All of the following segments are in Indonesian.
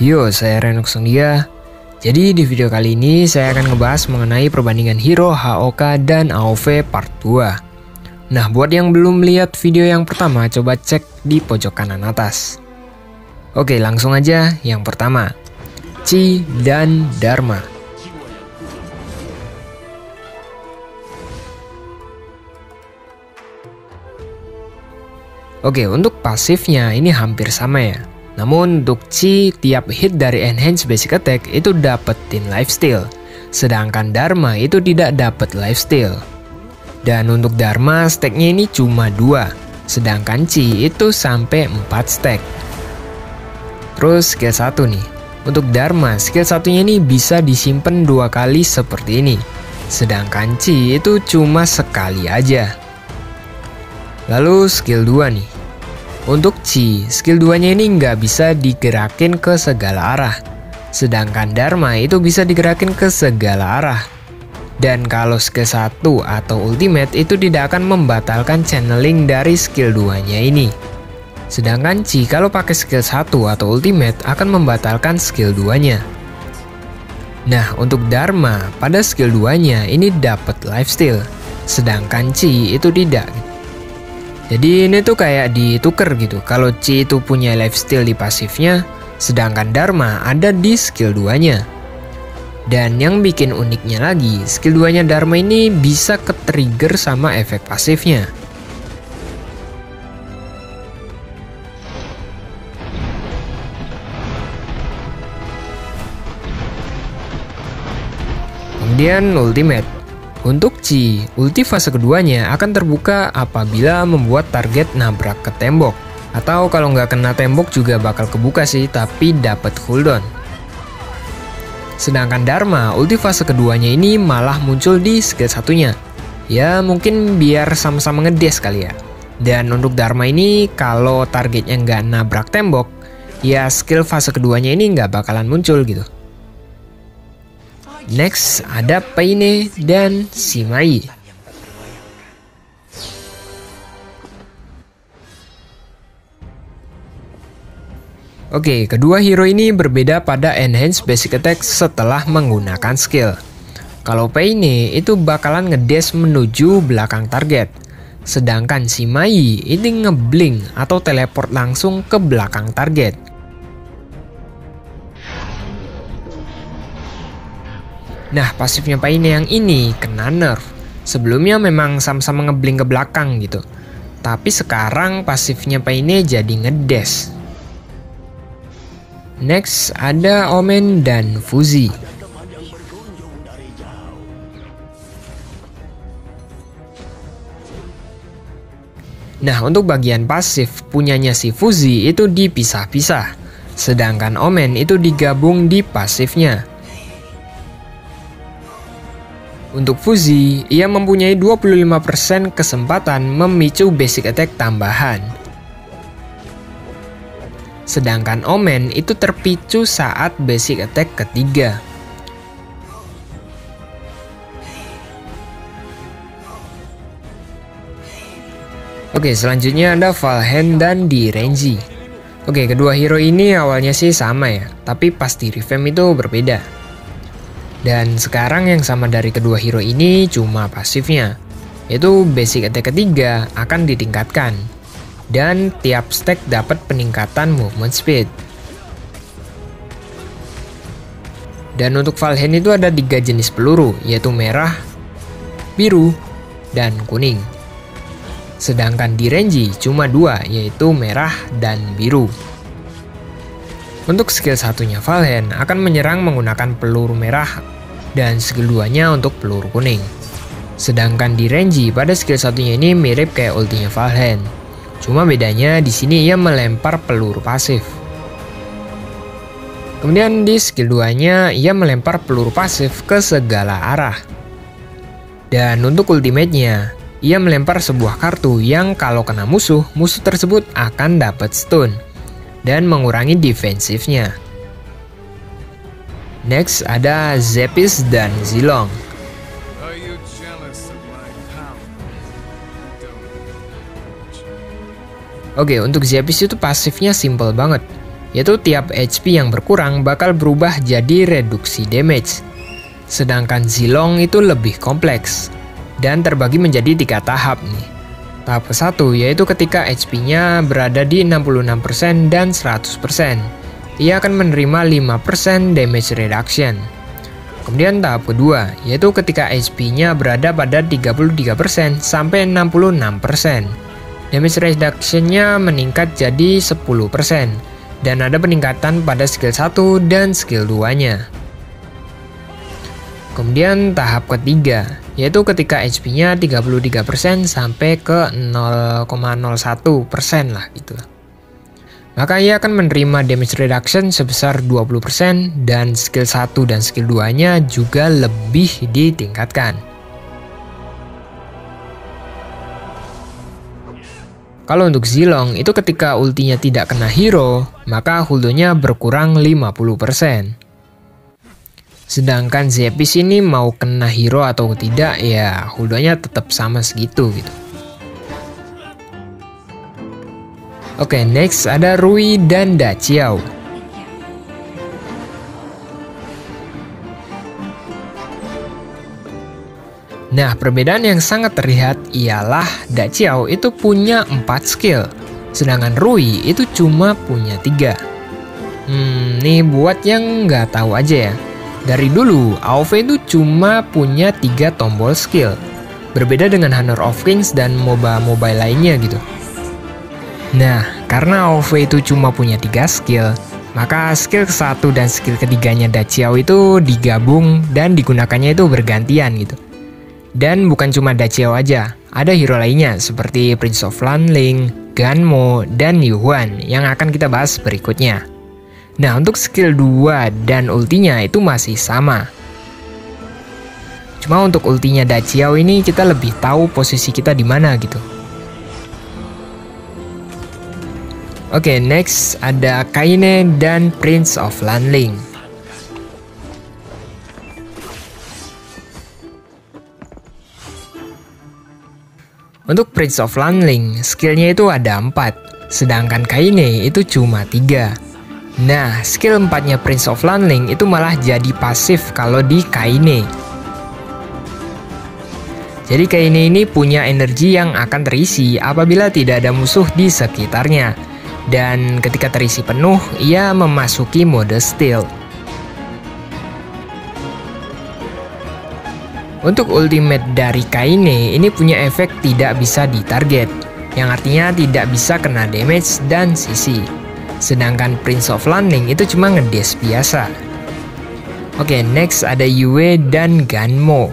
Yo, saya Renok Dia. Jadi di video kali ini saya akan ngebahas mengenai perbandingan hero, HOK, dan AOV part 2. Nah, buat yang belum lihat video yang pertama, coba cek di pojok kanan atas. Oke, langsung aja yang pertama. Chi dan Dharma. Oke, untuk pasifnya ini hampir sama ya. Namun untuk Chi tiap hit dari enhance basic attack itu dapetin lifesteal. Sedangkan Dharma itu tidak dapat lifesteal. Dan untuk Dharma stacknya ini cuma 2. Sedangkan Chi itu sampai 4 stack. Terus skill 1 nih. Untuk Dharma skill satunya ini bisa disimpan dua kali seperti ini. Sedangkan Chi itu cuma sekali aja. Lalu skill 2 nih. Untuk Chi, skill 2-nya ini nggak bisa digerakin ke segala arah. Sedangkan Dharma itu bisa digerakin ke segala arah. Dan kalau skill 1 atau ultimate itu tidak akan membatalkan channeling dari skill 2-nya ini. Sedangkan Chi kalau pakai skill 1 atau ultimate akan membatalkan skill 2-nya. Nah, untuk Dharma, pada skill 2-nya ini dapat lifesteal, sedangkan Chi itu tidak. Jadi ini tuh kayak dituker gitu. Kalau Chi itu punya lifesteal di pasifnya, sedangkan Dharma ada di skill 2-nya. Dan yang bikin uniknya lagi, skill 2-nya Dharma ini bisa ke-trigger sama efek pasifnya. Kemudian ultimate. Untuk Chi, ulti fase keduanya akan terbuka apabila membuat target nabrak ke tembok. Atau kalau nggak kena tembok juga bakal kebuka sih, tapi dapat cooldown. Sedangkan Dharma, ulti fase keduanya ini malah muncul di skill satunya. Ya mungkin biar sama-sama ngedes kali ya. Dan untuk Dharma ini kalau targetnya nggak nabrak tembok, ya skill fase keduanya ini nggak bakalan muncul gitu. Next ada Paine dan Simai. Oke, kedua hero ini berbeda pada enhance basic attack setelah menggunakan skill. Kalau Paine itu bakalan ngedes menuju belakang target. Sedangkan Simai ini ngeblink atau teleport langsung ke belakang target. Nah, pasifnya Paine yang ini kena nerf. Sebelumnya memang sama-sama ngeblink ke belakang gitu. Tapi sekarang pasifnya Paine jadi ngedes. Next ada Omen dan Fuzi. Nah, untuk bagian pasif punyanya si Fuzi itu dipisah-pisah. Sedangkan Omen itu digabung di pasifnya. Untuk Fuzi, ia mempunyai 25% kesempatan memicu basic attack tambahan. Sedangkan Omen itu terpicu saat basic attack ketiga. Oke, selanjutnya ada Valhen dan Direnji. Oke, kedua hero ini awalnya sih sama ya, tapi pas di revamp itu berbeda. Dan sekarang yang sama dari kedua hero ini cuma pasifnya, yaitu basic attack ketiga akan ditingkatkan. Dan tiap stack dapat peningkatan movement speed. Dan untuk Valhen itu ada tiga jenis peluru, yaitu merah, biru, dan kuning. Sedangkan di Renji cuma dua, yaitu merah dan biru. Untuk skill satunya Valhen akan menyerang menggunakan peluru merah dan skill duanya untuk peluru kuning. Sedangkan di Renji pada skill satunya ini mirip kayak ultinya Valhen. Cuma bedanya di sini ia melempar peluru pasif. Kemudian di skill 2-nya ia melempar peluru pasif ke segala arah. Dan untuk ultimate-nya, ia melempar sebuah kartu yang kalau kena musuh, musuh tersebut akan dapat stun dan mengurangi defensifnya. Next ada Zepis dan Zilong. Oke, untuk Zepis itu pasifnya simple banget. yaitu tiap HP yang berkurang bakal berubah jadi reduksi damage. Sedangkan Zilong itu lebih kompleks dan terbagi menjadi tiga tahap nih. Tahap ke-1 yaitu ketika HP-nya berada di 66% dan 100%. Ia akan menerima 5% damage reduction. Kemudian tahap kedua, yaitu ketika HP-nya berada pada 33% sampai 66%. Damage reduction-nya meningkat jadi 10%, dan ada peningkatan pada skill 1 dan skill 2-nya. Kemudian tahap ketiga, yaitu ketika HP-nya 33% sampai ke 0,01% lah gitu. Maka ia akan menerima damage reduction sebesar 20% dan skill 1 dan skill 2-nya juga lebih ditingkatkan. Kalau untuk Zilong, itu ketika ultinya tidak kena hero, maka huldonya berkurang 50%. Sedangkan Zepis ini mau kena hero atau tidak, ya huldonya tetap sama segitu gitu. Oke, okay, next ada Rui dan Da Chiao. Nah, perbedaan yang sangat terlihat ialah Da Chiao itu punya 4 skill, sedangkan Rui itu cuma punya 3. Hmm, nih buat yang nggak tahu aja ya. Dari dulu, AoV itu cuma punya 3 tombol skill. Berbeda dengan Honor of Kings dan MOBA mobile lainnya gitu. Nah, karena AoV itu cuma punya tiga skill, maka skill ke-1 dan skill ketiganya Daciao itu digabung dan digunakannya itu bergantian gitu. Dan bukan cuma Daciao aja, ada hero lainnya seperti Prince of Lanling, Ganmo, dan Yuhuan yang akan kita bahas berikutnya. Nah, untuk skill 2 dan ultinya itu masih sama. Cuma untuk ultinya Daciao ini kita lebih tahu posisi kita di mana gitu. Oke, okay, next ada Kaine dan Prince of Lanling. Untuk Prince of Lanling, skillnya itu ada 4, sedangkan Kaine itu cuma 3. Nah, skill 4-nya Prince of Lanling itu malah jadi pasif kalau di Kaine. Jadi Kaine ini punya energi yang akan terisi apabila tidak ada musuh di sekitarnya dan ketika terisi penuh, ia memasuki mode steal. Untuk ultimate dari Kaine, ini punya efek tidak bisa ditarget, yang artinya tidak bisa kena damage dan sisi. Sedangkan Prince of Landing itu cuma ngedes biasa. Oke, next ada Yue dan Ganmo.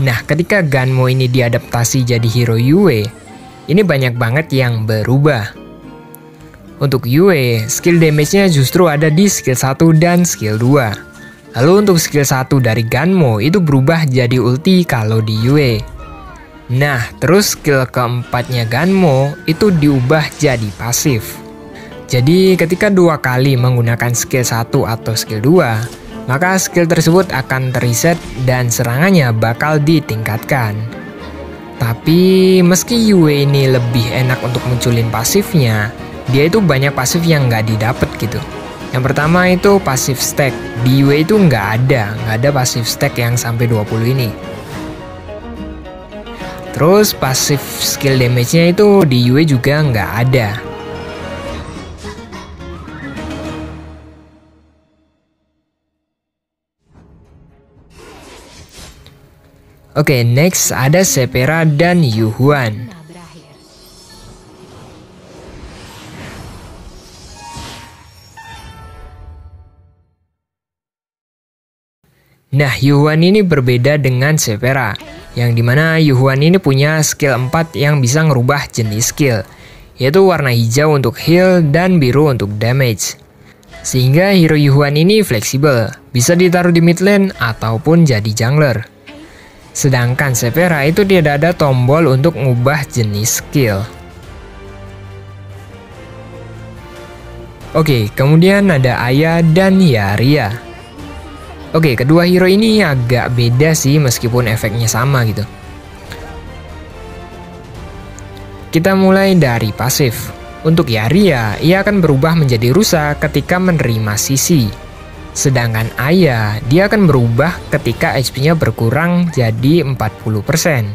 Nah, ketika Ganmo ini diadaptasi jadi hero Yue, ini banyak banget yang berubah. Untuk Yue, skill damage-nya justru ada di skill 1 dan skill 2. Lalu untuk skill 1 dari Ganmo itu berubah jadi ulti kalau di Yue. Nah, terus skill keempatnya Ganmo itu diubah jadi pasif. Jadi ketika dua kali menggunakan skill 1 atau skill 2, maka skill tersebut akan terreset dan serangannya bakal ditingkatkan. Tapi meski Yue ini lebih enak untuk munculin pasifnya, dia itu banyak pasif yang nggak didapat gitu. Yang pertama itu pasif stack. Di Yue itu nggak ada, nggak ada pasif stack yang sampai 20 ini. Terus pasif skill damage-nya itu di Yue juga nggak ada. Oke, okay, next ada Sepera dan Yuhuan. Nah, Yuhuan ini berbeda dengan Sepera, yang di mana Yuhuan ini punya skill 4 yang bisa ngerubah jenis skill, yaitu warna hijau untuk heal dan biru untuk damage. Sehingga hero Yuhuan ini fleksibel, bisa ditaruh di mid lane ataupun jadi jungler. Sedangkan Severa itu tidak ada tombol untuk mengubah jenis skill. Oke, kemudian ada Aya dan Yaria. Oke, kedua hero ini agak beda sih meskipun efeknya sama gitu. kita mulai dari pasif. Untuk Yaria, ia akan berubah menjadi rusa ketika menerima sisi. Sedangkan Aya, dia akan berubah ketika HP-nya berkurang jadi 40%.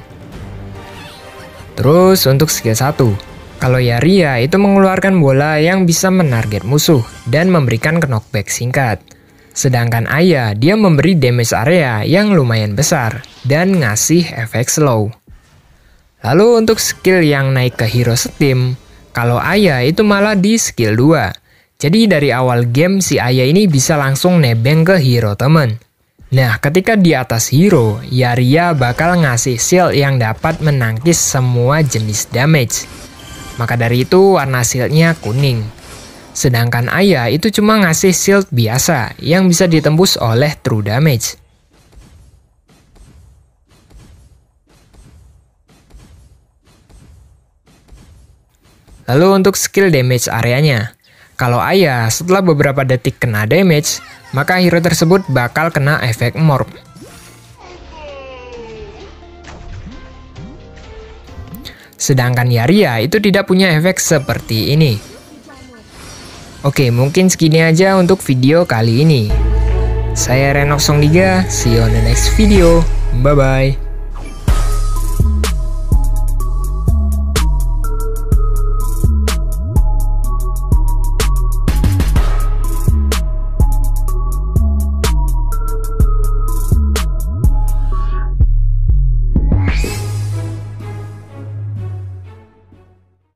Terus untuk skill 1, kalau Yaria itu mengeluarkan bola yang bisa menarget musuh dan memberikan knockback singkat. Sedangkan Aya, dia memberi damage area yang lumayan besar dan ngasih efek slow. Lalu untuk skill yang naik ke hero steam, kalau Aya itu malah di skill 2. Jadi dari awal game si Aya ini bisa langsung nebeng ke hero temen. Nah, ketika di atas hero, Yaria bakal ngasih shield yang dapat menangkis semua jenis damage. Maka dari itu warna shieldnya kuning. Sedangkan Aya itu cuma ngasih shield biasa yang bisa ditembus oleh true damage. Lalu untuk skill damage areanya. Kalau Aya setelah beberapa detik kena damage, maka hero tersebut bakal kena efek morph. Sedangkan Yaria itu tidak punya efek seperti ini. Oke, mungkin segini aja untuk video kali ini. Saya Renox Songliga, see you on the next video. Bye-bye.